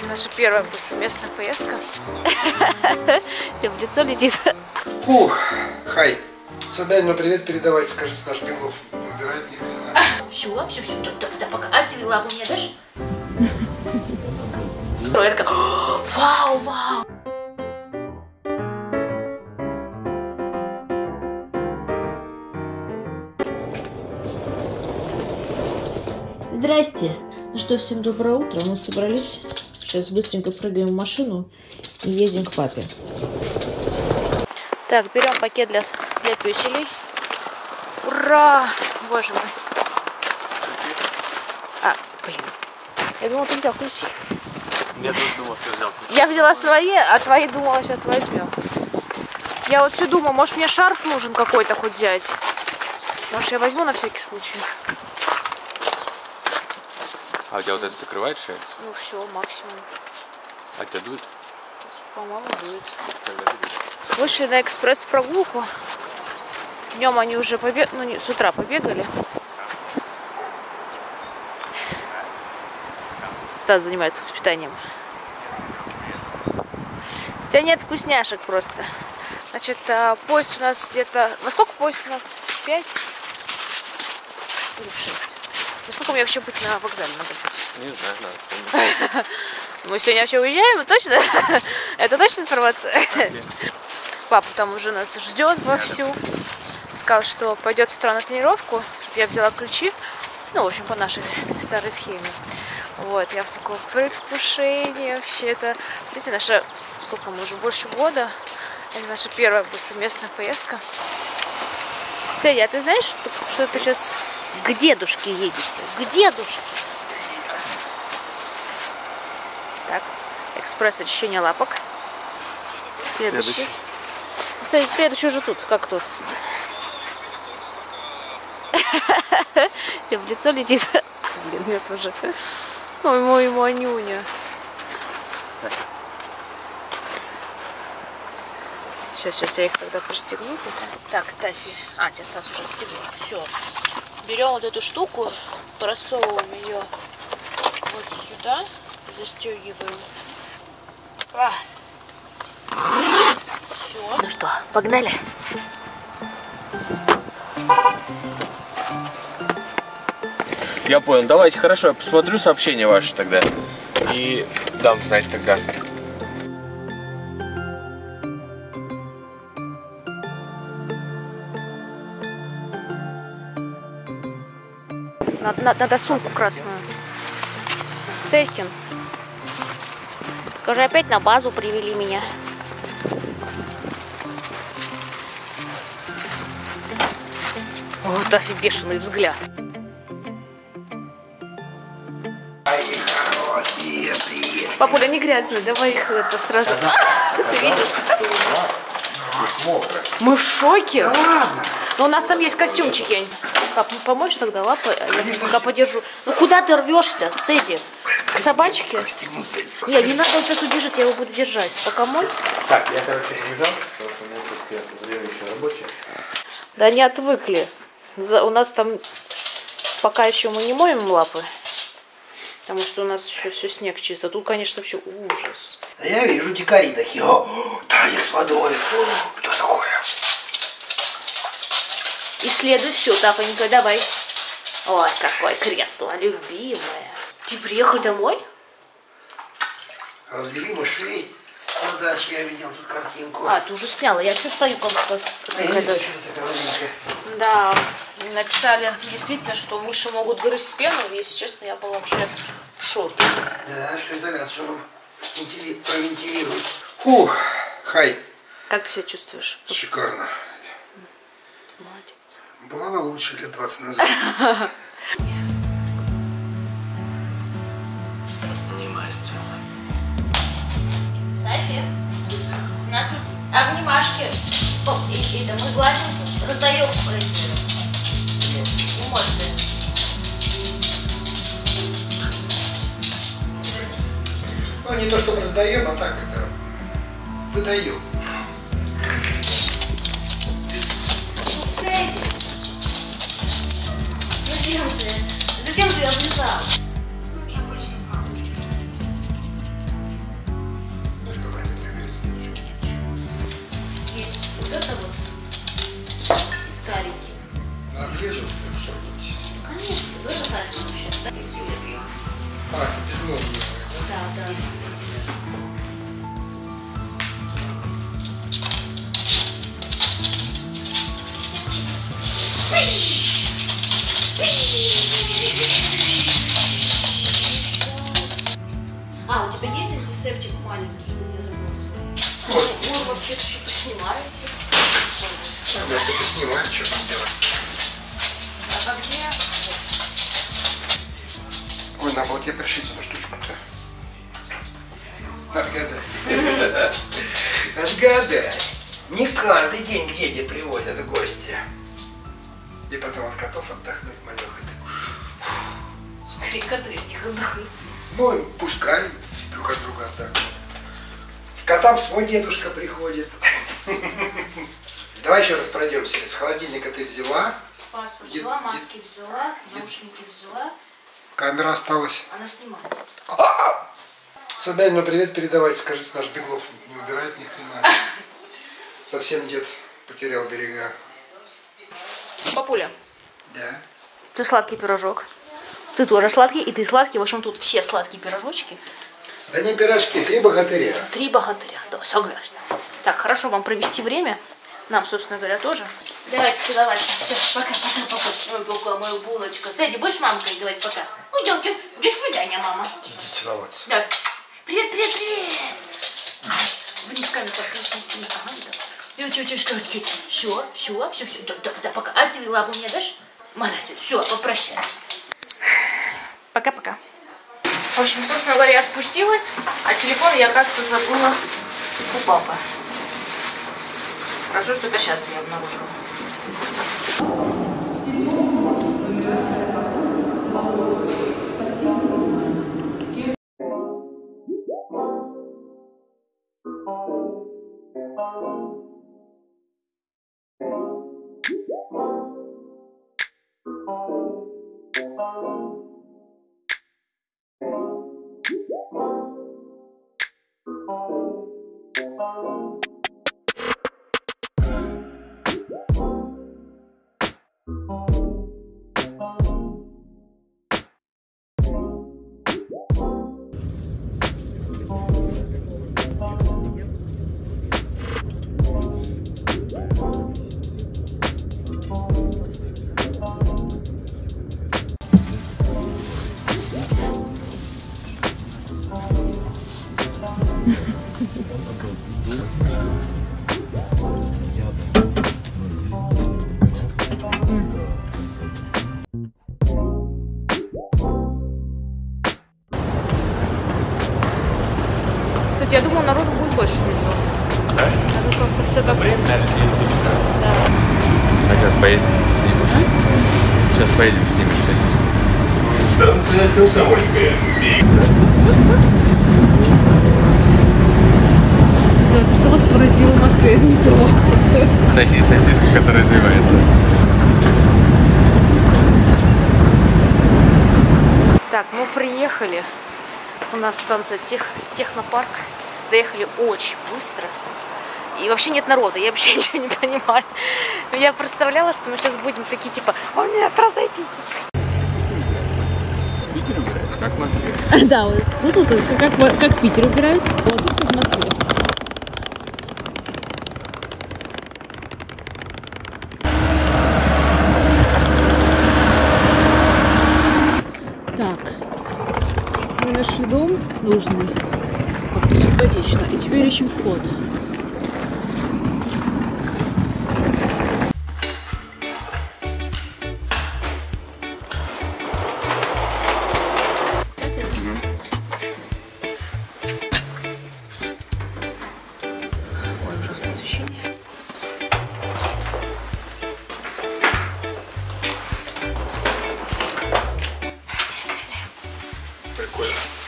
Это наша первая будет совместная поездка. Тебе в лицо летит. Фу, хай. Собянину привет передавать, скажет наш Белов. Не убирает ни хрена. Все, все, все, да, пока. А тебе лапу мне дашь? Я такая, вау, вау. Здрасте. Ну что, всем доброе утро. Мы собрались. Сейчас быстренько прыгаем в машину и едем к папе. Так, берем пакет для, для пёселей. Ура! Боже мой. А, блин. Я думала, ты взял ключи. Я тоже думал, что взял ключи. Я взяла свои, а твои думала, сейчас возьмем. Я вот все думаю, может мне шарф нужен какой-то хоть взять. Может я возьму на всякий случай. А у тебя вот это закрывает шею? Ну все, максимум. А тебя дует? По-моему, дует. Вышли на экспресс-прогулку. Днем они уже побегали, ну не, с утра побегали. Стас занимается воспитанием. У тебя нет вкусняшек просто. Значит, а, поезд у нас где-то... Во сколько поезд у нас? Пять? Или шесть? Во сколько мне вообще быть на вокзале надо будет? Не знаю, надо. Мы сегодня вообще уезжаем, точно? Это точно информация? Папа там уже нас ждет вовсю. Сказал, что пойдет с утра на тренировку, чтобы я взяла ключи. Ну, в общем, по нашей старой схеме. Вот, я в таком предвкушении вообще это. Видите, наша, сколько мы уже, больше года. Это наша первая будет совместная поездка. Федя, а ты знаешь, что, что ты сейчас к дедушке едете? К дедушке. Так, экспресс очищения лапок. Следующий. Следующий. След- Следующий уже тут, как тут. В лицо летит. Блин, нет уже. Ой, мой манюня. Сейчас, сейчас я их тогда пристегну. Так, Тафи. А, тебя Стас уже стегнул. Все. Берем вот эту штуку, просовываем ее вот сюда, застегиваем. А. Все. Ну что, погнали? Я понял. Давайте, хорошо, я посмотрю сообщение ваше тогда. И дам знать тогда. Надо, надо, надо сумку красную. Сеткин. Скажи, опять на базу привели меня. Вот Афи бешеный взгляд. Папуля, не грязные, давай их это сразу. Ты видел? Мокро. Мы в шоке. Да ладно. Но у нас там есть костюмчики. Пап, ну помочь тогда лапой, а я пока подержу. Ну куда ты рвешься, Сэдди? К собачке? Расстегну цель. Не, не надо, он сейчас убежит, я его буду держать. Пока мой. Так, я, короче, побежал, потому что у меня тут время еще рабочее. Да они отвыкли. За- у нас там пока еще мы не моем лапы. Потому что у нас еще все снег чисто. Тут, конечно, вообще ужас. А я вижу дикари такие. О, тазик с водой. О, Все, тапонька, давай. Ой, какое кресло, любимое. Ты приехал домой? Развели мышей. На даче я видел тут картинку. А, ты уже сняла. Я что стою как маленькая. Да, написали действительно, что мыши могут грызть пену. Если честно, я была вообще в шоке. Да, все изоляцию провентилируют. Фу, хай. Как ты себя чувствуешь? Шикарно. Бывало лучше лет 20 назад. Тафи, у нас тут обнимашки. О, и, это мы гладим, раздаем эти эмоции. Ну, не то, чтобы раздаем, а так это выдаем. Зачем ты? Зачем ты облизал? Тебя есть антисептик маленький? Я забыла. Ой, вообще-то что-то снимаете. Я что-то снимаю, что там делать. А где? Ой, надо было тебе пришить эту штучку-то. Отгадай. Отгадай. Не каждый день к деде привозят гости. И потом от котов отдохнуть малёха. Скорее, коты от них отдохнут. Ну, пускай друг от друга отдохнут. Котам свой дедушка приходит. Давай еще раз пройдемся. С холодильника ты взяла, Паспорт взяла, маски взяла, наушники взяла. камера осталась. Она снимает. Собянину привет передавайте, скажите, наш Беглов не убирает ни хрена. Совсем дед потерял берега. Папуля, Да. ты сладкий пирожок. Ты тоже сладкий, и ты сладкий. В общем, тут все сладкие пирожочки. Да не пирожки, три богатыря. Три богатыря. Да, согласна. Так, хорошо вам провести время. Нам, собственно говоря, тоже. Давайте целоваться. Все, пока, пока, пока. Ой, пока, моя булочка. Сэдди, будешь мамкой говорить пока? Уйдем, уйдем. До свидания, мама. Идите целоваться. Да. Привет, привет, привет. Вниз камеру подключи, не снимай. Ага, да. Я тетя сладкий. Все, все, все, все. Да, да, да, пока. А ты лапу мне дашь? Молодец. Все, попрощались. Пока-пока. В общем, собственно говоря, я спустилась, а телефон я, оказывается, забыла у папы. Хорошо, что это сейчас я обнаружила. Кстати, я думала, народу будет больше видео. Да? А как-то все так... Вечера. Да. А сейчас поедем снимешь. Сейчас поедем снимешь сосиску. Станция Комсомольская. Что вас в Москве? Соси, сосиска, которая развивается. Так, мы приехали. У нас станция тех, технопарк. Доехали очень быстро. И вообще нет народа, я вообще ничего не понимаю. Я представляла, что мы сейчас будем такие типа, о нет, разойдитесь. В Питере убирается, как в Москве. Да, вот тут, вот, как, в- как в Питере убирают, вот тут как в Москве. Так, мы нашли дом нужный, симпатично, и теперь ищем вход. Прикольно.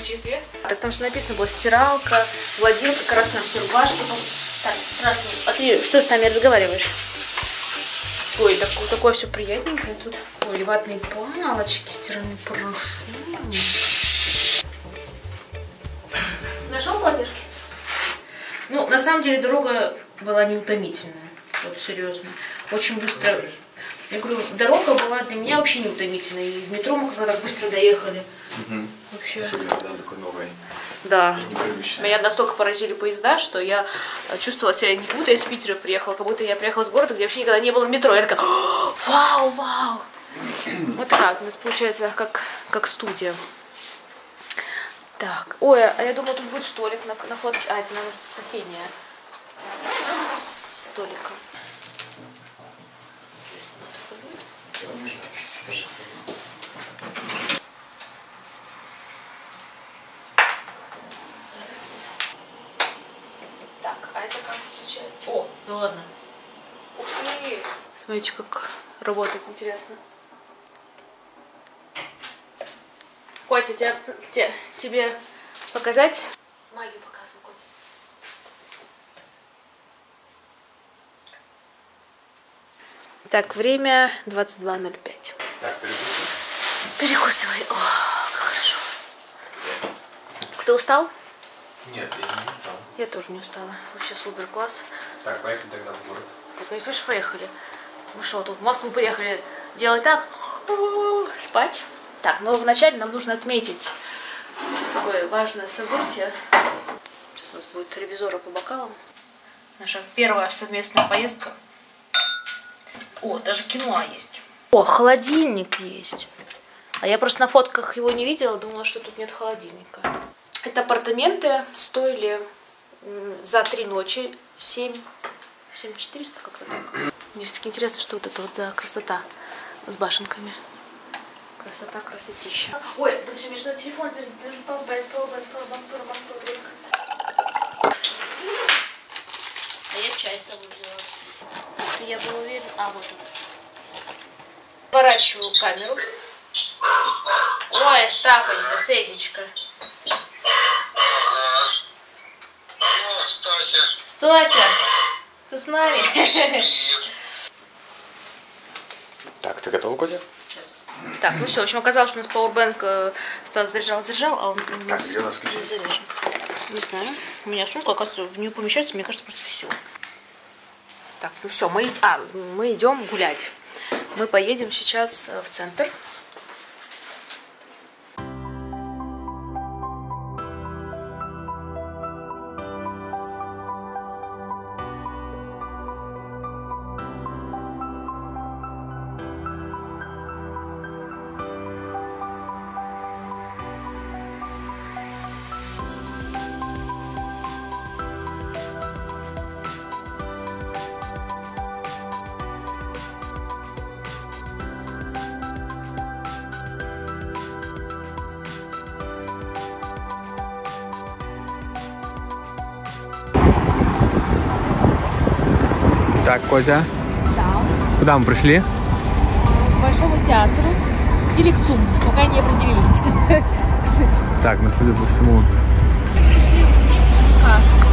Включи свет. Так там же написано было стиралка, Владимир как раз нам все рубашки. пом- Так, здравствуй. А ты что с нами разговариваешь? Ой, такое, такое все приятненькое тут. Ой, ватные палочки, стиральный порошок. Нашел платежки? Ну, на самом деле, дорога была неутомительная. Вот серьезно. Очень быстро. Я говорю, дорога была для меня вообще неутомительная. И в метро мы как-то так быстро доехали. Вообще. такой новый. Да. Непривычный. Меня настолько поразили поезда, что я э, чувствовала себя не как будто я из Питера приехала, как будто я приехала из города, где вообще никогда не было метро. Я такая, «О, вау, вау. Вот так, у нас получается как, как студия. Так, ой, а я думала, тут будет столик на, на фотке. А, это, наверное, соседняя. С столиком. Раз. Так, а это как включается? О, да ладно. Ух ты! Смотрите, как работает, интересно. Котя, тебя, те- тебе показать? Магию показываю, Так, время 22.05. Так, перекусим. Перекусывай. О, как хорошо. Ты устал? Нет, я не устал. Я тоже не устала. Вообще супер класс. Так, поехали тогда в город. Ну, конечно, поехали. Мы что, тут в Москву приехали делать так? Спать? Так, ну вначале нам нужно отметить такое важное событие. Сейчас у нас будет ревизора по бокалам. Наша первая совместная поездка. О, даже кино есть. О, холодильник есть. А я просто на фотках его не видела, думала, что тут нет холодильника. Это апартаменты стоили за три ночи 7 7400 как-то так. Мне все-таки интересно, что вот это вот за красота с башенками. Красота, красотища. Ой, подожди, мне же надо телефон зарядить. Нужен пауэрбанк, пауэрбанк, пауэрбанк, пауэрбанк. А я с собой взяла. Я была уверена... А, вот он. Поворачиваю камеру. Ой, тапонька, Седечка. Стося, ты с нами? Так, ты готова, Котя? Так, ну все, в общем, оказалось, что у нас Powerbank э, стал заряжал, заряжал, а он у нас у не заряжен. Не знаю. У меня сумка, оказывается, в нее помещается, мне кажется, просто все. Так, ну все, мы, а, мы идем гулять. Мы поедем сейчас э, в центр. Так, Котя. Куда мы пришли? К Большому театру или к ЦУМ, пока не определились. Так, мы, судя по всему,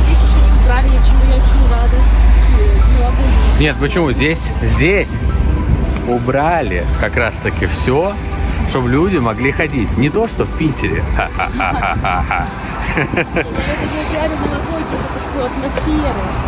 Здесь еще не убрали, чему я очень рада. Нет, почему? Здесь, здесь убрали как раз таки все, чтобы люди могли ходить. Не то, что в Питере. Это реально вот это все, атмосфера.